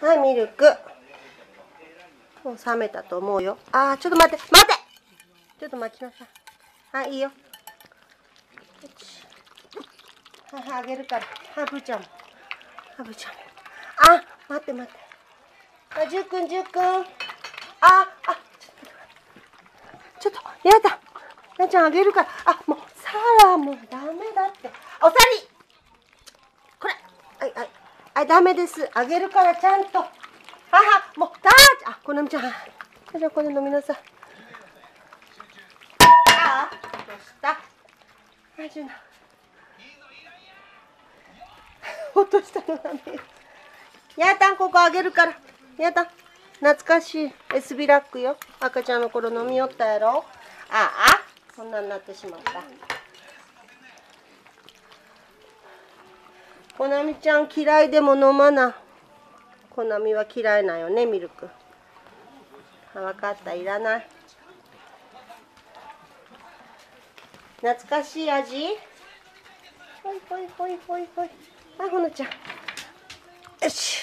はいミルク。もう冷めたと思うよ。あーちょっと待って待って！ちょっと待ちなさい。はいいいよ。はいはいあげるから。はいブーちゃんも。はいブーちゃんも。あ待って待って。あじゅうくんじゅうくん。ああちょっとちょっとやだ。なちゃんあげるから。あもうサラもうダメだって。おさり！はいはいダメです。あげるからちゃんと。ははもうたーあこなみちゃん。じゃあこれ飲みなさい。ああどうした。はいじゅな。落としたのだね。やたんここあげるから。やたん。懐かしい。エスビラックよ。赤ちゃんの頃飲みよったやろ。ああそんなになってしまった。こなみちゃん嫌いでも飲まな。こなみは嫌いなよねミルク。あ分かった。いらない。懐かしい味？ほいほいほいほいほい。はいほのちゃん。よし。